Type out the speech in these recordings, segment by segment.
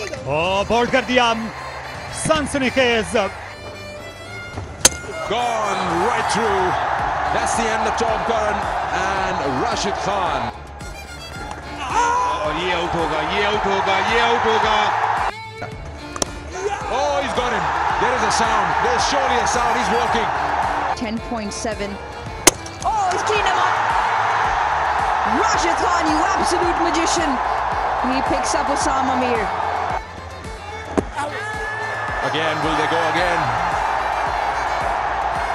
और बोल्ड कर दिया सनसनीखेज Gone right through. That's the end of Tom Curran and Rashid Khan. और ये आउट होगा ये आउट होगा ये आउट होगा Oh, he's got him. There is a sound. There's surely a sound. He's walking. 10.7. Oh, he's cleaned him up. Rashid Khan, you absolute magician. He picks up Osama Mir. Again, will they go again?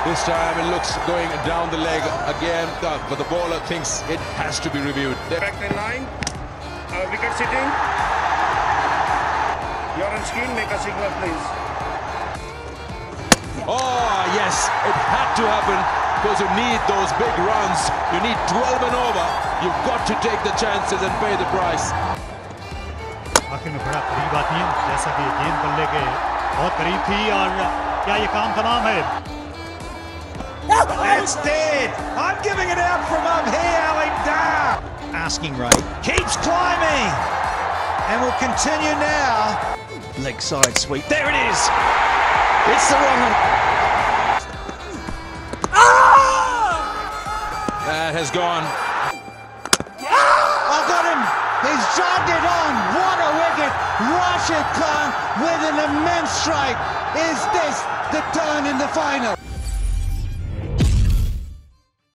This time it looks going down the leg again, but the bowler thinks it has to be reviewed. Back in line. Uh, wicket sitting. You're on screen. Make a signal, please. Oh, yes, it had to happen because you need those big runs. You need 12 and over. You've got to take the chances and pay the price. आखिर में बड़ा करीब आती है जैसा कि गेंद बल्ले के बहुत करीब थी और क्या ये काम तमाम है It's dead. I'm giving it out from up here, Ali Dar. asking Ray. Keeps climbing. And will continue now. Leg side sweep. There it is. It's the wrong one. That has gone. I've got him. He's jogged it on. Rashid Khan with an immense strike. Is this the turn in the final?